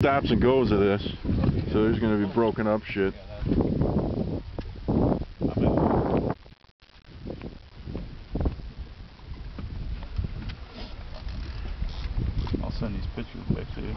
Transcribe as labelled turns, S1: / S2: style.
S1: stops and goes of this. So there's gonna be broken up shit.
S2: I'll send these pictures back to you.